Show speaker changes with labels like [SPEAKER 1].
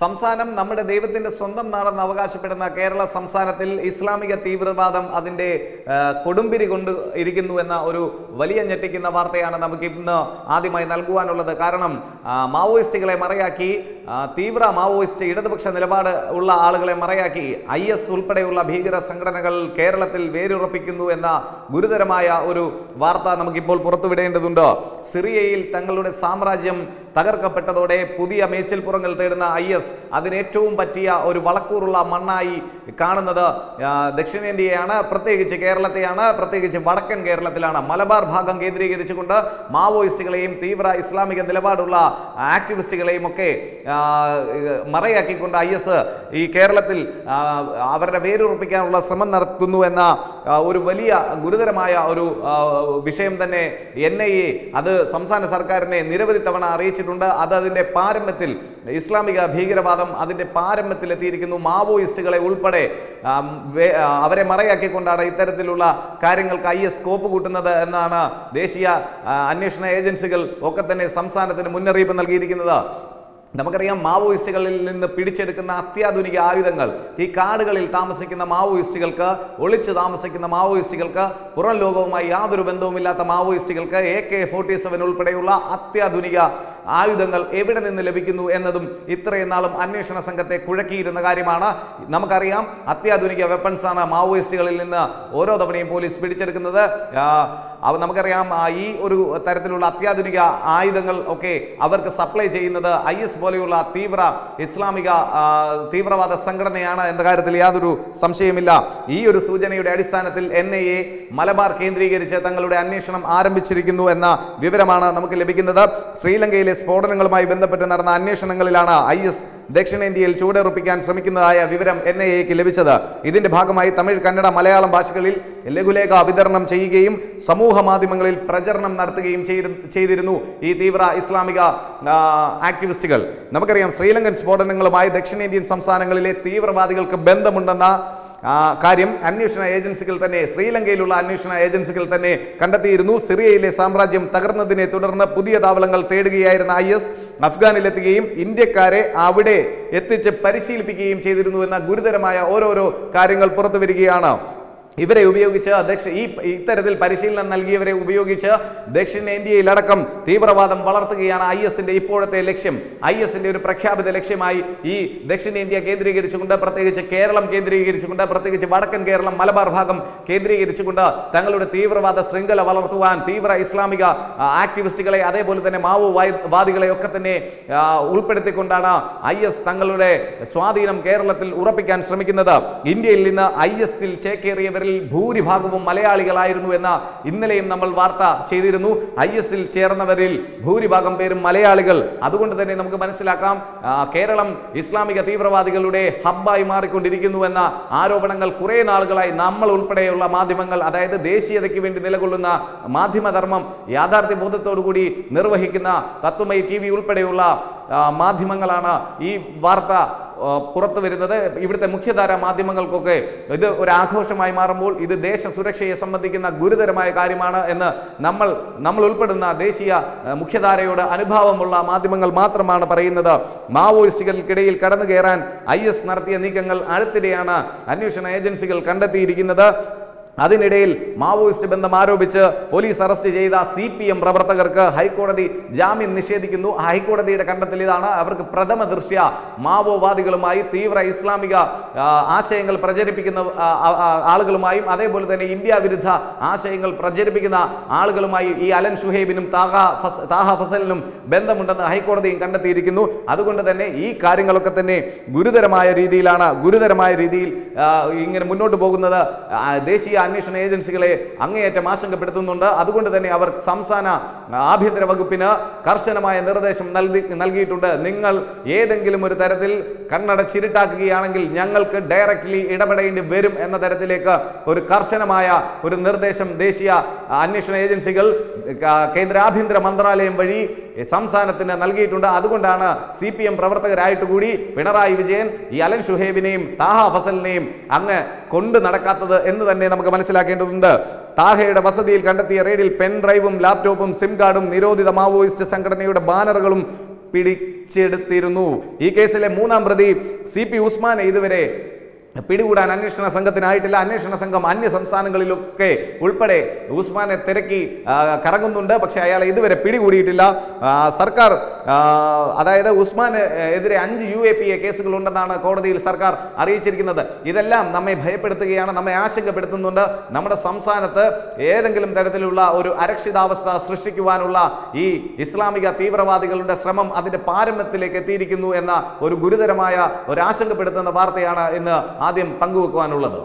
[SPEAKER 1] സംസ്ഥാനം നമ്മുടെ ദൈവത്തിന്റെ സ്വന്തം നാടെന്ന് അവകാശപ്പെടുന്ന കേരള സംസ്ഥാനത്തിൽ ഇസ്ലാമിക തീവ്രവാദം അതിന്റെ കൊടുമ്പിരി കൊണ്ട് ഇരിക്കുന്നു എന്ന ഒരു വലിയ ഞെട്ടിക്കുന്ന വാർത്തയാണ് നമുക്ക് ഇന്ന് ആദ്യമായി നൽകുവാനുള്ളത്. കാരണം മാവോയിസ്റ്റുകളെ മറയാക്കി തീവ്ര മാവോയിസ്റ്റ് ഇടതുപക്ഷ നിലപാട് ഉള്ള ആളുകളെ മറയാക്കി ഐ എസ് ഉൾപ്പെടെയുള്ള ഭീകര സംഘടനകൾ കേരളത്തിൽ വേരുറപ്പിക്കുന്നു എന്ന ഗുരുതരമായ ഒരു വാർത്ത നമുക്കിപ്പോൾ പുറത്തുവിടേണ്ടതുണ്ട്. സിറിയയിൽ തങ്ങളുടെ സാമ്രാജ്യം തകർക്കപ്പെട്ടതോടെ പുതിയ മേച്ചിൽപ്പുറങ്ങൾ തേടുന്ന ഐ എസ് അതിനേറ്റവും പറ്റിയ ഒരു വളക്കൂറുള്ള മണ്ണായി കാണുന്നത് ദക്ഷിണേന്ത്യയാണ്. പ്രത്യേകിച്ച് കേരളത്തെയാണ് പ്രത്യേകിച്ച് വടക്കൻ കേരളത്തിലാണ്. മലബാർ ഭാഗം കേന്ദ്രീകരിച്ചുകൊണ്ട് മാവോയിസ്റ്റുകളെയും തീവ്ര ഇസ്ലാമിക നിലപാടുള്ള ആക്ടിവിസ്റ്റുകളെയും ഒക്കെ മറയാക്കിക്കൊണ്ട് ഐ എസ് ഈ കേരളത്തിൽ അവരുടെ വേരുറപ്പിക്കാനുള്ള ശ്രമം നടത്തുന്നു എന്ന ഒരു വലിയ ഗുരുതരമായ ഒരു വിഷയം തന്നെ എൻ ഐ എ അത് സംസ്ഥാന സർക്കാരിനെ നിരവധി തവണ അറിയിച്ചിട്ടുണ്ട്. അത് അതിന്റെ പാരമ്യത്തിൽ ഇസ്ലാമിക ഭീകരവാദം അതിന്റെ പാരമ്യത്തിൽ എത്തിയിരിക്കുന്നു. മാവോയിസ്റ്റുകളെ ഉൾപ്പെടെ അവരെ മറയാക്കിക്കൊണ്ടാണ് ഇത്തരത്തിലുള്ള കാര്യങ്ങൾക്ക് ഐ എസ് സ്കോപ്പ് കൂട്ടുന്നത് എന്നാണ് ദേശീയ അന്വേഷണ ഏജൻസികൾ ഒക്കെ തന്നെ സംസ്ഥാനത്തിന് മുന്നറിയിപ്പ് നൽകിയിരിക്കുന്നത്. നമുക്കറിയാം മാവോയിസ്റ്റുകളിൽ നിന്ന് പിടിച്ചെടുക്കുന്ന അത്യാധുനിക ആയുധങ്ങൾ ഈ കാടുകളിൽ താമസിക്കുന്ന മാവോയിസ്റ്റുകൾക്ക് ഒളിച്ചു താമസിക്കുന്ന മാവോയിസ്റ്റുകൾക്ക് പുറം ലോകവുമായി യാതൊരു ബന്ധവുമില്ലാത്ത മാവോയിസ്റ്റുകൾക്ക് എ കെ ഫോർട്ടി സെവൻ ഉൾപ്പെടെയുള്ള അത്യാധുനിക ആയുധങ്ങൾ എവിടെ നിന്ന് ലഭിക്കുന്നു എന്നതും ഇത്രയും നാളും അന്വേഷണ സംഘത്തെ കുഴക്കിയിരുന്ന കാര്യമാണ്. നമുക്കറിയാം അത്യാധുനിക വെപ്പൺസാണ് മാവോയിസ്റ്റുകളിൽ നിന്ന് ഓരോ തവണയും പോലീസ് പിടിച്ചെടുക്കുന്നത്. അവ നമുക്കറിയാം ഈ ഒരു തരത്തിലുള്ള അത്യാധുനിക ആയുധങ്ങൾ ഒക്കെ അവർക്ക് സപ്ലൈ ചെയ്യുന്നത് ഐ എസ് പോലെയുള്ള തീവ്ര ഇസ്ലാമിക തീവ്രവാദ സംഘടനയാണ് എന്ന കാര്യത്തിൽ യാതൊരു സംശയമില്ല ഈ ഒരു സൂചനയുടെ അടിസ്ഥാനത്തിൽ എൻ ഐ എ മലബാർ കേന്ദ്രീകരിച്ച് തങ്ങളുടെ അന്വേഷണം ആരംഭിച്ചിരിക്കുന്നു എന്ന വിവരമാണ് നമുക്ക് ലഭിക്കുന്നത്. ശ്രീലങ്കയിലെ സ്ഫോടനങ്ങളുമായി ബന്ധപ്പെട്ട് നടന്ന അന്വേഷണങ്ങളിലാണ് ഐ എസ് ദക്ഷിണേന്ത്യയിൽ ചൂടുറപ്പിക്കാൻ ശ്രമിക്കുന്നതായ വിവരം എൻ ഐ എക്ക് ലഭിച്ചത്. ഇതിന്റെ ഭാഗമായി തമിഴ് കന്നഡ മലയാളം ഭാഷകളിൽ ലഘുലേഖ വിതരണം ചെയ്യുകയും സമൂഹ മാധ്യമങ്ങളിൽ പ്രചരണം നടത്തുകയും ചെയ്തിരുന്നു ഈ തീവ്ര ഇസ്ലാമിക ആക്ടിവിസ്റ്റുകൾ. നമുക്കറിയാം ശ്രീലങ്കൻ സ്ഫോടനങ്ങളുമായി ദക്ഷിണേന്ത്യൻ സംസ്ഥാനങ്ങളിലെ തീവ്രവാദികൾക്ക് ബന്ധമുണ്ടെന്ന കാര്യം അന്വേഷണ ഏജൻസികൾ തന്നെ ശ്രീലങ്കയിലുള്ള അന്വേഷണ ഏജൻസികൾ തന്നെ കണ്ടെത്തിയിരുന്നു. സിറിയയിലെ സാമ്രാജ്യം തകർന്നതിനെ തുടർന്ന് പുതിയ താവളങ്ങൾ തേടുകയായിരുന്ന ഐ എസ് അഫ്ഗാനിലെത്തുകയും ഇന്ത്യക്കാരെ അവിടെ എത്തിച്ച് പരിശീലിപ്പിക്കുകയും ചെയ്തിരുന്നു എന്ന ഗുരുതരമായ ഓരോരോ കാര്യങ്ങൾ പുറത്തു വരികയാണ് ഇവരെ ഉപയോഗിച്ച് ദക്ഷി ഈ ഇത്തരത്തിൽ പരിശീലനം നൽകിയവരെ ഉപയോഗിച്ച് ദക്ഷിണേന്ത്യയിലടക്കം തീവ്രവാദം വളർത്തുകയാണ് ഐ എസിന്റെ ഇപ്പോഴത്തെ ലക്ഷ്യം. ഐ എസിന്റെ ഒരു പ്രഖ്യാപിത ലക്ഷ്യമായി ഈ ദക്ഷിണേന്ത്യ കേന്ദ്രീകരിച്ചുകൊണ്ട് പ്രത്യേകിച്ച് കേരളം കേന്ദ്രീകരിച്ചുകൊണ്ട് പ്രത്യേകിച്ച് വടക്കൻ കേരളം മലബാർ ഭാഗം കേന്ദ്രീകരിച്ചുകൊണ്ട് തങ്ങളുടെ തീവ്രവാദ ശൃംഖല വളർത്തുവാൻ തീവ്ര ഇസ്ലാമിക ആക്ടിവിസ്റ്റുകളെ അതേപോലെ തന്നെ മാവോവാദികളെ ഒക്കെ തന്നെ ഉൾപ്പെടുത്തിക്കൊണ്ടാണ് ഐ എസ് തങ്ങളുടെ സ്വാധീനം കേരളത്തിൽ ഉറപ്പിക്കാൻ ശ്രമിക്കുന്നത്. ഇന്ത്യയിൽ നിന്ന് ഐ എസിൽ ചേക്കേറിയവരിൽ ഭൂരിഭാഗവും മലയാളികളായിരുന്നു എന്ന ഇന്നലെയും നമ്മൾ വാർത്ത ചെയ്തിരുന്നു. ഐ എസിൽ ചേർന്നവരിൽ ഭൂരിഭാഗം പേരും മലയാളികൾ. അതുകൊണ്ട് തന്നെ നമുക്ക് മനസ്സിലാക്കാം കേരളം ഇസ്ലാമിക തീവ്രവാദികളുടെ ഹബ്ബായി മാറിക്കൊണ്ടിരിക്കുന്നു എന്ന ആരോപണങ്ങൾ കുറേ നാളുകളായി നമ്മൾ ഉൾപ്പെടെയുള്ള മാധ്യമങ്ങൾ അതായത് ദേശീയതയ്ക്ക് വേണ്ടി നിലകൊള്ളുന്ന മാധ്യമധർമ്മം യാഥാർത്ഥ്യ ബോധത്തോടുകൂടി നിർവഹിക്കുന്ന തത്വമയി ടി വി ഉൾപ്പെടെയുള്ള മാധ്യമങ്ങളാണ് ഈ വാർത്ത പുറത്തു വരുന്നത്. ഇവിടുത്തെ മുഖ്യധാര മാധ്യമങ്ങൾക്കൊക്കെ ഇത് ഒരു ആഘോഷമായി മാറുമ്പോൾ ഇത് ദേശ സുരക്ഷയെ സംബന്ധിക്കുന്ന ഗുരുതരമായ കാര്യമാണ് എന്ന് നമ്മൾ നമ്മൾ ഉൾപ്പെടുന്ന ദേശീയ മുഖ്യധാരയോട് അനുഭാവമുള്ള മാധ്യമങ്ങൾ മാത്രമാണ് പറയുന്നത്. മാവോയിസ്റ്റുകൾക്കിടയിൽ കടന്നു കയറാൻ ഐ നടത്തിയ നീക്കങ്ങൾ അടുത്തിടെയാണ് അന്വേഷണ ഏജൻസികൾ കണ്ടെത്തിയിരിക്കുന്നത്. അതിനിടയിൽ മാവോയിസ്റ്റ് ബന്ധം ആരോപിച്ച് പോലീസ് അറസ്റ്റ് ചെയ്ത സി പി എം പ്രവർത്തകർക്ക് ഹൈക്കോടതി ജാമ്യം നിഷേധിക്കുന്നു. ഹൈക്കോടതിയുടെ കണ്ടെത്തൽ ഇതാണ്. അവർക്ക് പ്രഥമ ദൃശ്യ മാവോവാദികളുമായി തീവ്ര ഇസ്ലാമിക ആശയങ്ങൾ പ്രചരിപ്പിക്കുന്ന ആളുകളുമായും അതേപോലെ തന്നെ ഇന്ത്യ വിരുദ്ധ ആശയങ്ങൾ പ്രചരിപ്പിക്കുന്ന ആളുകളുമായി ഈ അലൻ ഷുഹൈബിനും താഹ താഹ ഫസലിനും ബന്ധമുണ്ടെന്ന് ഹൈക്കോടതിയും കണ്ടെത്തിയിരിക്കുന്നു. അതുകൊണ്ട് തന്നെ ഈ കാര്യങ്ങളൊക്കെ തന്നെ ഗുരുതരമായ രീതിയിലാണ് ഗുരുതരമായ രീതിയിൽ ഇങ്ങനെ മുന്നോട്ട് പോകുന്നത്. ദേശീയ അന്വേഷണ ഏജൻസികളെ അങ്ങേയറ്റം ആശങ്കപ്പെടുത്തുന്നുണ്ട്. അതുകൊണ്ട് തന്നെ അവർ സംസ്ഥാന ആഭ്യന്തര വകുപ്പിന് കർശനമായ നിർദ്ദേശം നൽകി നൽകിയിട്ടുണ്ട്. നിങ്ങൾ ഏതെങ്കിലും ഒരു തരത്തിൽ കണ്ണടച്ചിരുട്ടാക്കുകയാണെങ്കിൽ ഞങ്ങൾക്ക് ഡയറക്റ്റ്ലി ഇടപെടേണ്ടി വരും എന്ന തരത്തിലേക്ക് ഒരു കർശനമായ ഒരു നിർദ്ദേശം ദേശീയ അന്വേഷണ ഏജൻസികൾ കേന്ദ്ര ആഭ്യന്തര മന്ത്രാലയം വഴി സംസ്ഥാനത്തിന് നൽകിയിട്ടുണ്ട്. അതുകൊണ്ടാണ് സി പി എം പ്രവർത്തകരായിട്ട് കൂടി പിണറായി വിജയൻ ഈ അലൻ ഷുഹേബിനെയും താഹ ഫസലിനെയും അങ്ങ് കൊണ്ടു നടക്കാത്തത് എന്ന് തന്നെ നമുക്ക് മനസ്സിലാക്കേണ്ടതുണ്ട്. താഹയുടെ വസതിയിൽ കണ്ടെത്തിയ റെയ്ഡിൽ പെൻ ഡ്രൈവും ലാപ്ടോപ്പും സിം കാർഡും നിരോധിത മാവോയിസ്റ്റ് സംഘടനയുടെ ബാനറുകളും പിടിച്ചെടുത്തിരുന്നു. ഈ കേസിലെ മൂന്നാം പ്രതി സി പി ഉസ്മാനെ ഇതുവരെ പിടികൂടാൻ അന്വേഷണ സംഘത്തിനായിട്ടില്ല. അന്വേഷണ സംഘം അന്യ സംസ്ഥാനങ്ങളിലൊക്കെ ഉൾപ്പെടെ ഉസ്മാനെ തിരക്കി കറങ്ങുന്നുണ്ട്. പക്ഷെ അയാളെ ഇതുവരെ പിടികൂടിയിട്ടില്ല. സർക്കാർ അതായത് ഉസ്മാന് എതിരെ അഞ്ച് യു എ പി എ കേസുകളുണ്ടെന്നാണ് കോടതിയിൽ സർക്കാർ അറിയിച്ചിരിക്കുന്നത്. ഇതെല്ലാം നമ്മെ ഭയപ്പെടുത്തുകയാണ് നമ്മെ ആശങ്കപ്പെടുത്തുന്നുണ്ട്. നമ്മുടെ സംസ്ഥാനത്ത് ഏതെങ്കിലും തരത്തിലുള്ള ഒരു അരക്ഷിതാവസ്ഥ സൃഷ്ടിക്കുവാനുള്ള ഈ ഇസ്ലാമിക തീവ്രവാദികളുടെ ശ്രമം അതിന്റെ പാരമ്യത്തിലേക്ക് എത്തിയിരിക്കുന്നു എന്ന ഒരു ഗുരുതരമായ ഒരു ആശങ്കപ്പെടുത്തുന്ന വാർത്തയാണ് ഇന്ന് ആദ്യം പങ്കുവെക്കുവാനുള്ളത്.